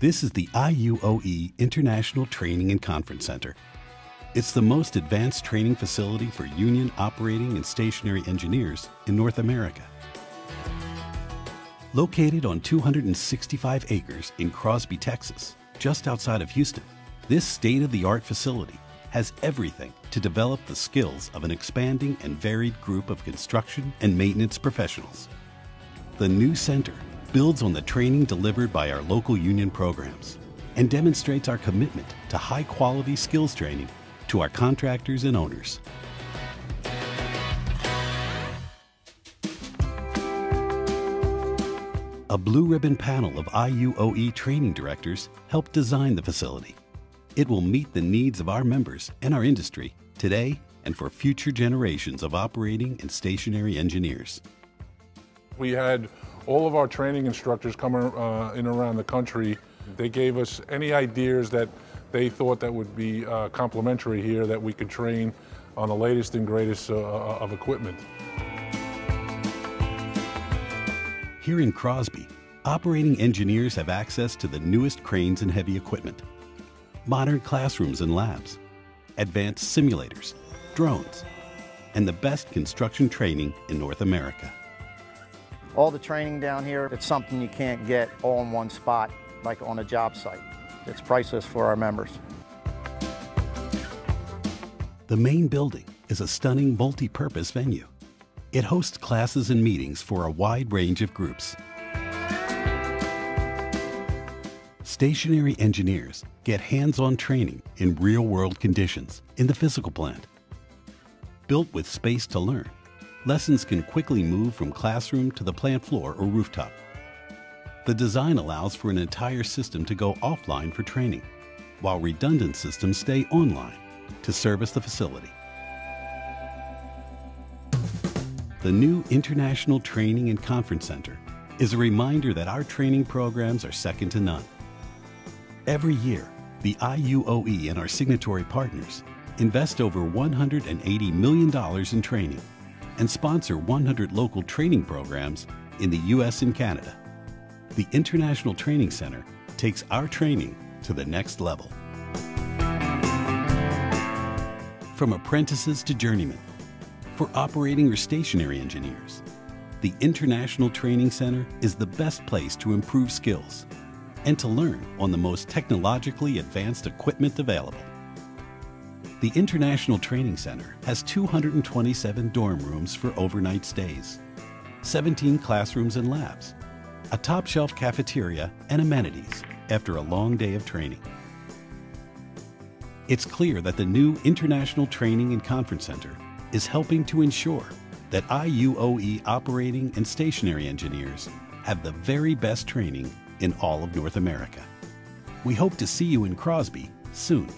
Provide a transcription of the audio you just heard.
This is the IUOE International Training and Conference Center. It's the most advanced training facility for union operating and stationary engineers in North America. Located on 265 acres in Crosby, Texas, just outside of Houston, this state of the art facility has everything to develop the skills of an expanding and varied group of construction and maintenance professionals. The new center builds on the training delivered by our local union programs and demonstrates our commitment to high quality skills training to our contractors and owners. A blue ribbon panel of IUOE training directors helped design the facility. It will meet the needs of our members and our industry today and for future generations of operating and stationary engineers. We had all of our training instructors coming uh, in around the country. They gave us any ideas that they thought that would be uh, here that we could train on the latest and greatest uh, uh of equipment. Here in Crosby, operating engineers have access to the newest cranes and heavy equipment, modern classrooms and labs, advanced simulators, drones, and the best construction training in North America. All the training down here, it's something you can't get all in one spot, like on a job site. It's priceless for our members. The main building is a stunning multi-purpose venue. It hosts classes and meetings for a wide range of groups. Stationary engineers get hands-on training in real-world conditions in the physical plant. Built with space to learn, lessons can quickly move from classroom to the plant floor or rooftop. The design allows for an entire system to go offline for training, while redundant systems stay online to service the facility. The new International Training and Conference Center is a reminder that our training programs are second to none. Every year, the IUOE and our signatory partners invest over $180 million in training and sponsor 100 local training programs in the U.S. and Canada. The International Training Center takes our training to the next level. From apprentices to journeymen, for operating or stationary engineers, the International Training Center is the best place to improve skills and to learn on the most technologically advanced equipment available. The International Training Center has 227 dorm rooms for overnight stays, 17 classrooms and labs, a top shelf cafeteria, and amenities after a long day of training. It's clear that the new International Training and Conference Center is helping to ensure that IUOE operating and stationary engineers have the very best training in all of North America. We hope to see you in Crosby soon.